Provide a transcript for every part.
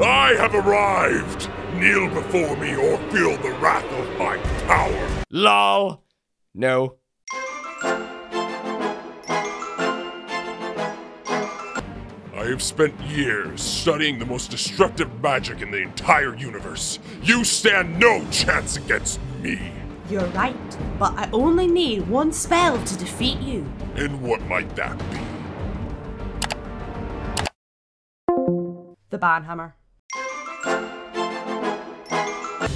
I have arrived! Kneel before me or feel the wrath of my power. LOL. No. I have spent years studying the most destructive magic in the entire universe. You stand no chance against me. You're right, but I only need one spell to defeat you. And what might that be? The Banhammer.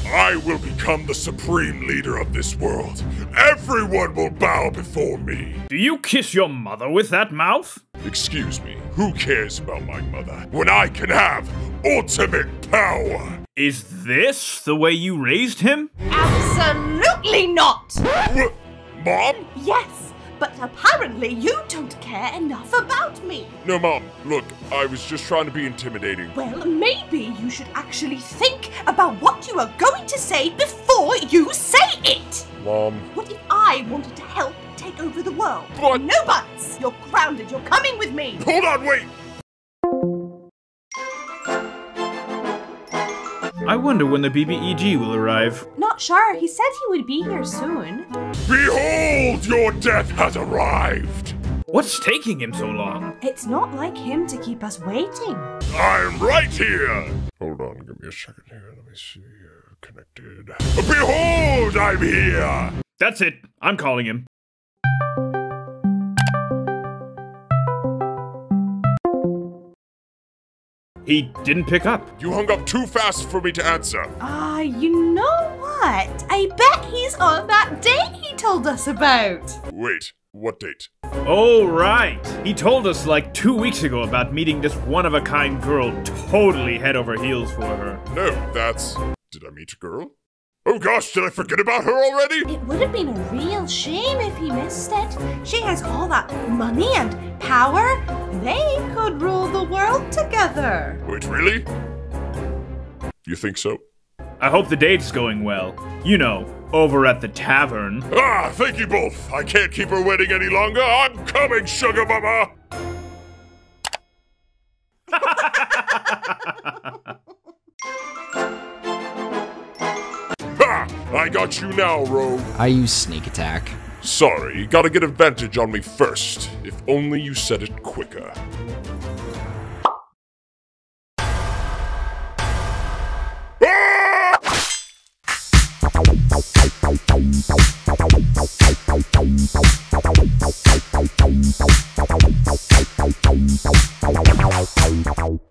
I will become the supreme leader of this world. Everyone will bow before me. Do you kiss your mother with that mouth? Excuse me, who cares about my mother when I can have ultimate power? Is this the way you raised him? Absolutely not! What? Mom? Yes, but apparently you don't care enough about me. No, Mom. Look, I was just trying to be intimidating. Well, maybe you should actually think about what you are going to say before you say it. Mom. What if I wanted to help take over the world? But- No buts! You're grounded. You're coming with me. Hold on, wait! I wonder when the BBEG will arrive. Not sure. He said he would be here soon. Behold, your death has arrived! What's taking him so long? It's not like him to keep us waiting. I'm right here! Hold on, give me a second here. Let me see. Uh, connected. Behold, I'm here! That's it. I'm calling him. He didn't pick up. You hung up too fast for me to answer. Ah, you know what? I bet he's on that date he told us about. Wait, what date? Oh, right. He told us like two weeks ago about meeting this one of a kind girl totally head over heels for her. No, that's. Did I meet a girl? Oh gosh, did I forget about her already? It would have been a real shame if he missed it. She has all that money and power. They could rule the world together. Wait, really? You think so? I hope the date's going well. You know, over at the tavern. Ah, thank you both. I can't keep her waiting any longer. I'm coming, Sugar Mama! ha! I got you now, Rogue. I use sneak attack. Sorry, you gotta get advantage on me first. If only you said it quicker.